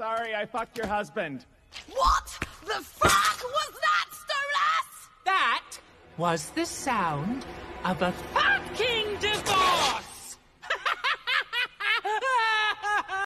Sorry, I fucked your husband. What the fuck was that, Stolas? That was the sound of a fucking